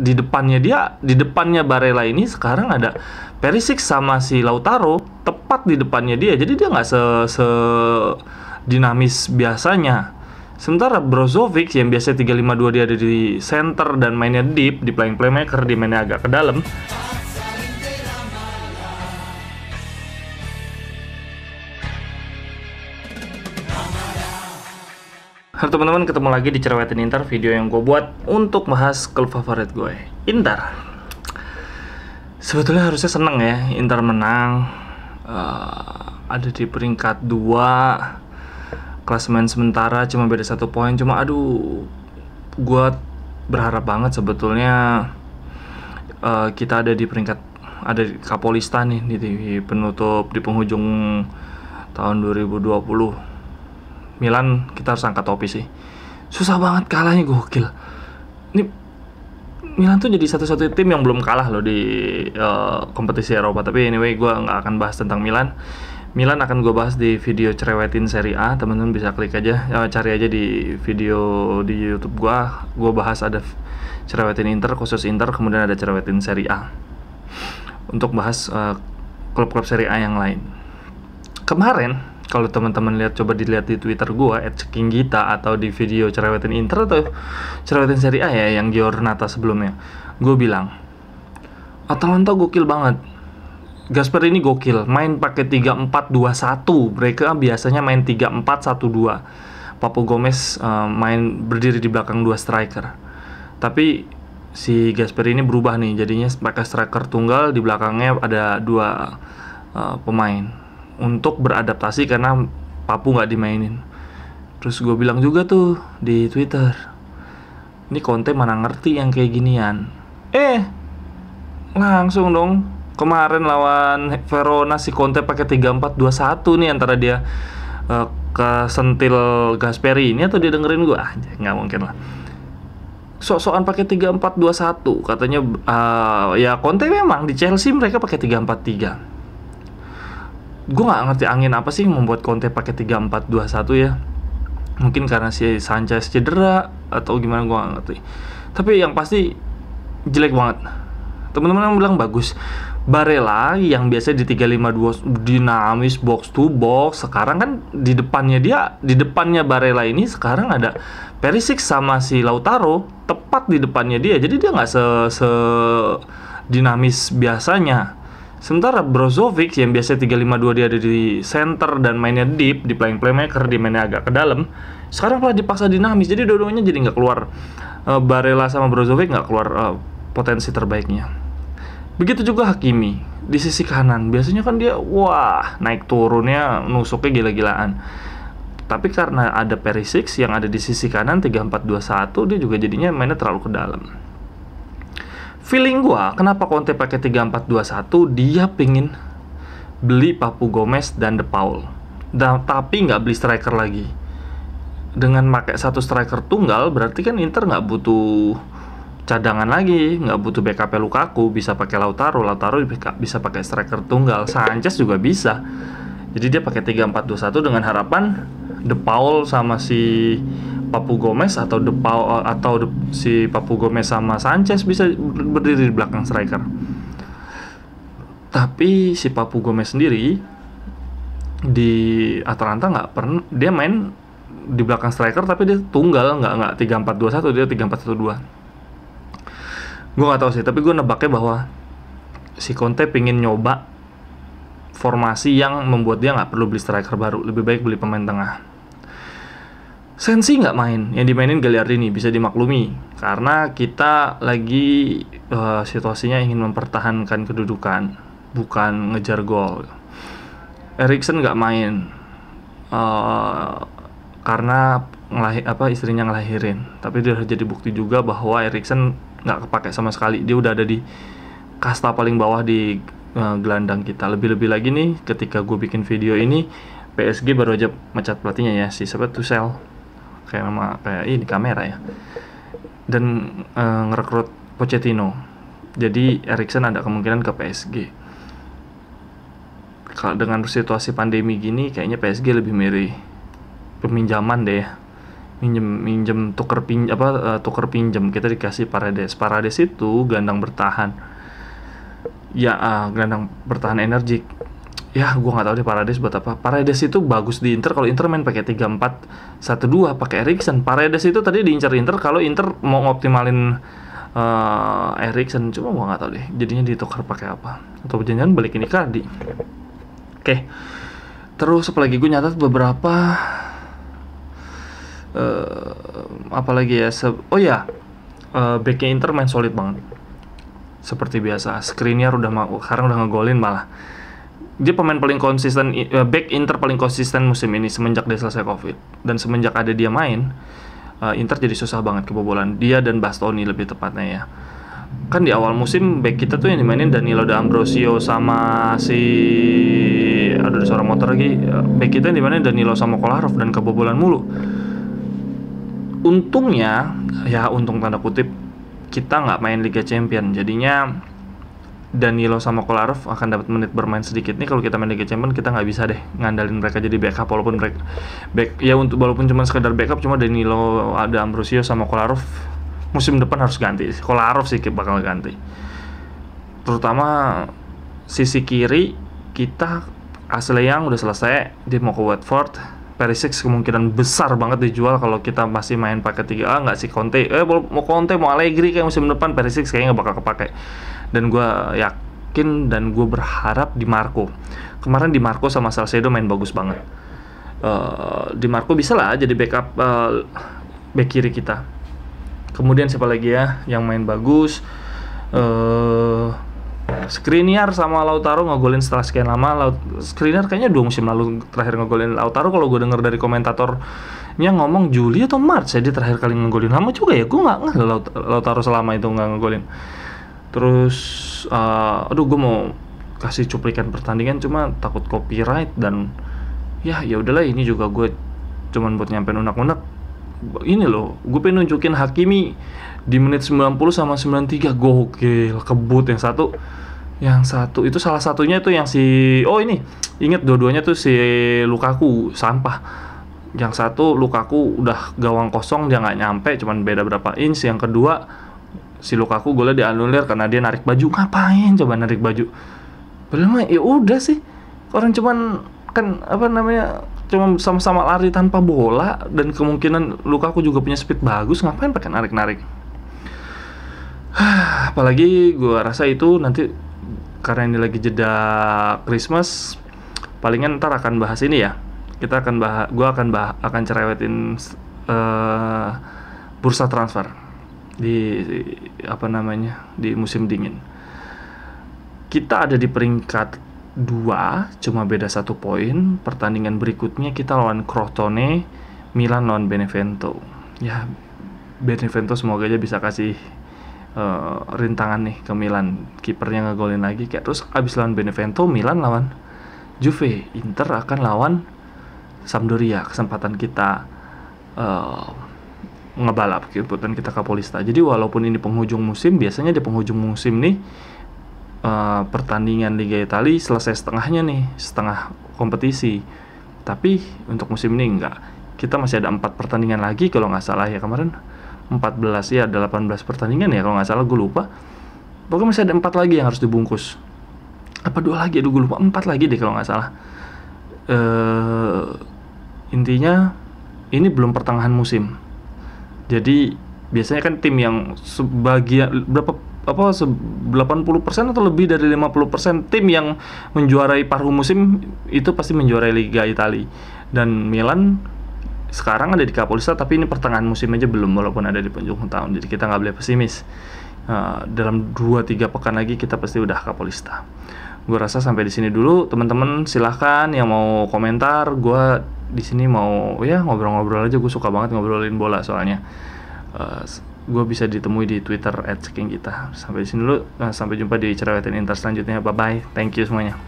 di depannya dia di depannya Barella ini sekarang ada Perisic sama si Lautaro tepat di depannya dia. Jadi dia nggak se, se dinamis biasanya. Sementara Brozovic yang biasa 352 dia ada di center dan mainnya deep di playing playmaker di mainnya agak ke dalam Halo teman-teman, ketemu lagi di Cerewetin Inter video yang gue buat untuk bahas klub favorit gue, Inter. Sebetulnya harusnya seneng ya, Inter menang, uh, ada di peringkat 2 klasemen sementara cuma beda satu poin, cuma aduh, gue berharap banget sebetulnya uh, kita ada di peringkat ada di Kapolista nih di penutup di penghujung tahun 2020 Milan kita harus angkat topi sih. Susah banget kalahnya gokil. Ini Milan tuh jadi satu-satu tim yang belum kalah loh di uh, kompetisi Eropa. Tapi anyway gue nggak akan bahas tentang Milan. Milan akan gue bahas di video cerewetin seri A. Teman-teman bisa klik aja ya, cari aja di video di YouTube gue gue bahas ada cerewetin Inter khusus Inter kemudian ada cerewetin seri A. Untuk bahas klub eh, klub-klub seri A yang lain. Kemarin kalau teman-teman lihat coba dilihat di Twitter gua @cekinggita atau di video cerewetin Inter atau cerewetin seri A ya yang Giornata sebelumnya. Gue bilang Atalanta gokil banget. Gasper ini gokil, main pakai 3-4-2-1. Mereka biasanya main 3-4-1-2. Papu Gomez uh, main berdiri di belakang dua striker. Tapi si Gasper ini berubah nih, jadinya pakai striker tunggal di belakangnya ada dua uh, pemain untuk beradaptasi karena Papu nggak dimainin. Terus gue bilang juga tuh di Twitter, ini Conte mana ngerti yang kayak ginian. Eh, langsung dong kemarin lawan Verona si Conte pakai 3-4-2-1 nih antara dia uh, ke sentil Gasperi ini atau dia dengerin gue ah nggak mungkin lah sok-sokan pakai 3-4-2-1 katanya uh, ya Conte memang di Chelsea mereka pakai 3-4-3 gue nggak ngerti angin apa sih membuat Conte pakai tiga empat dua satu ya. Mungkin karena si Sanchez cedera atau gimana gue gak ngerti. Tapi yang pasti jelek banget. Teman-teman bilang bagus. Barella yang biasa di 352 dinamis box to box sekarang kan di depannya dia di depannya Barella ini sekarang ada Perisic sama si Lautaro tepat di depannya dia. Jadi dia nggak se, se dinamis biasanya Sementara Brozovic yang biasa 352 dia ada di center dan mainnya deep di playing playmaker, di mainnya agak ke dalam, sekarang malah dipaksa dinamis. Jadi dua-duanya jadi nggak keluar uh, Barella sama Brozovic nggak keluar uh, potensi terbaiknya. Begitu juga Hakimi di sisi kanan. Biasanya kan dia wah naik turunnya nusuknya gila-gilaan. Tapi karena ada Perisic yang ada di sisi kanan 3421 dia juga jadinya mainnya terlalu ke dalam feeling gua kenapa Conte pakai 3421 dia pingin beli Papu Gomez dan De Paul. Dan tapi nggak beli striker lagi. Dengan pakai satu striker tunggal berarti kan Inter nggak butuh cadangan lagi nggak butuh backup Lukaku bisa pakai Lautaro. Lautaro bisa pakai striker tunggal. Sanchez juga bisa. Jadi dia pakai 3421 dengan harapan De Paul sama si Papu Gomez atau De Paul atau De, si Papu Gomez sama Sanchez bisa berdiri di belakang striker. Tapi si Papu Gomez sendiri di Atalanta nggak pernah dia main di belakang striker tapi dia tunggal nggak nggak tiga empat dua satu dia tiga empat satu dua gue nggak tahu sih tapi gue nebaknya bahwa si Conte pingin nyoba formasi yang membuat dia nggak perlu beli striker baru lebih baik beli pemain tengah Sensi nggak main, yang dimainin Gagliardini bisa dimaklumi karena kita lagi uh, situasinya ingin mempertahankan kedudukan, bukan ngejar gol. Erikson nggak main uh, karena ngelahir, apa istrinya ngelahirin, tapi dia jadi bukti juga bahwa Erikson nggak kepake sama sekali. Dia udah ada di kasta paling bawah di uh, gelandang kita. Lebih-lebih lagi nih, ketika gue bikin video ini, PSG baru aja mecat pelatihnya ya si siapa Tuchel kayak nama kayak ini kamera ya. Dan e, ngerekrut Pochettino. Jadi Erikson ada kemungkinan ke PSG kalau dengan situasi pandemi gini kayaknya PSG lebih milih peminjaman deh ya. Minjem minjem tuker pin apa uh, tuker pinjem kita dikasih Paredes Paredes itu gelandang bertahan. Ya uh, gelandang bertahan energik ya gue nggak tahu deh Paredes buat apa. Paredes itu bagus di Inter kalau Inter main pakai tiga empat satu dua pakai Erikson Paredes itu tadi diincar Inter kalau Inter mau ngoptimalin uh, Erikson cuma gue nggak tahu deh jadinya ditukar pakai apa. Atau jangan-jangan balik ini Icardi. Oke terus apalagi gue nyatat beberapa uh, apalagi ya oh ya uh, backnya Inter main solid banget. Seperti biasa Skriniar udah mau sekarang udah ngegolin malah dia pemain paling konsisten uh, back Inter paling konsisten musim ini semenjak dia selesai covid. Dan semenjak ada dia main uh, Inter jadi susah banget kebobolan. Dia dan Bastoni lebih tepatnya ya. Kan di awal musim back kita tuh yang dimainin Danilo D'Ambrosio sama si ada suara motor lagi. Back kita yang dimainin Danilo sama Kolarov dan kebobolan mulu. Untungnya ya untung tanda kutip kita nggak main Liga Champion. Jadinya Danilo sama Kolarov akan dapat menit bermain sedikit nih. Kalau kita main Liga Champion kita nggak bisa deh ngandalin mereka jadi backup walaupun mereka back ya untuk walaupun cuma sekedar backup cuma Danilo ada Ambrosio sama Kolarov musim depan harus ganti. Kolarov sih bakal ganti. Terutama sisi kiri kita Asle yang udah selesai dia mau ke Watford. Perisic kemungkinan besar banget dijual kalau kita masih main pakai tiga a nggak sih Conte. Eh mau Conte mau Allegri kayak musim depan Perisic kayaknya nggak bakal kepake dan gue yakin dan gue berharap di Marco. Kemarin di Marco sama Salcedo main bagus banget. Uh, di Marco bisa lah jadi backup uh, back kiri kita. Kemudian siapa lagi ya yang main bagus? Uh, Skriniar sama Lautaro ngegolin setelah sekian lama. Laut Skriniar kayaknya dua musim lalu terakhir ngegolin Lautaro kalau gue denger dari komentatornya ngomong Juli atau Maret ya dia terakhir kali ngegolin. Lama juga ya gue nggak nggak Laut Lautaro selama itu nggak ngegolin terus uh, aduh gue mau kasih cuplikan pertandingan cuma takut copyright dan ya ya udahlah ini juga gue cuman buat nyampein unek-unek. Ini loh gue pengen nunjukin Hakimi di menit 90 sama 93 gokil kebut yang satu. Yang satu itu salah satunya itu yang si oh ini inget dua-duanya tuh si Lukaku sampah. Yang satu Lukaku udah gawang kosong dia nggak nyampe cuman beda berapa inch. Yang kedua si Lukaku golnya dianulir karena dia narik baju. Ngapain coba narik baju? Padahal ya udah sih. Orang cuman kan apa namanya cuma sama-sama lari tanpa bola dan kemungkinan Lukaku juga punya speed bagus ngapain pakai narik-narik? Apalagi gue rasa itu nanti karena ini lagi jeda Christmas palingan ntar akan bahas ini ya. Kita akan bahas gue akan bahas akan cerewetin uh, bursa transfer di apa namanya di musim dingin. Kita ada di peringkat dua cuma beda satu poin. Pertandingan berikutnya kita lawan Crotone Milan lawan Benevento. Ya Benevento semoga aja bisa kasih uh, rintangan nih ke Milan. Kipernya ngegolin lagi. Kayak terus abis lawan Benevento Milan lawan Juve. Inter akan lawan Sampdoria kesempatan kita uh, ngebalap kebutuhan kita Kapolista jadi walaupun ini penghujung musim biasanya di penghujung musim nih uh, pertandingan Liga Italia selesai setengahnya nih setengah kompetisi. Tapi untuk musim ini enggak. Kita masih ada empat pertandingan lagi kalau nggak salah ya kemarin. 14 ya ada 18 pertandingan ya kalau nggak salah gue lupa. Pokoknya masih ada empat lagi yang harus dibungkus. Apa dua lagi? Aduh gue lupa. Empat lagi deh kalau nggak salah. Uh, intinya ini belum pertengahan musim jadi biasanya kan tim yang sebagian berapa apa 80% atau lebih dari 50% tim yang menjuarai paruh musim itu pasti menjuarai Liga Italia. Dan Milan sekarang ada di Kapolista tapi ini pertengahan musim aja belum walaupun ada di penjuru tahun. Jadi kita nggak boleh pesimis. Uh, dalam 2-3 pekan lagi kita pasti udah Kapolista gue rasa sampai di sini dulu. Teman-teman silahkan yang mau komentar gue di sini mau ya ngobrol-ngobrol aja. Gue suka banget ngobrolin bola soalnya. Uh, gue bisa ditemui di Twitter @ceking kita sampai sini dulu. Uh, sampai jumpa di cerewetin inter selanjutnya. Bye bye thank you semuanya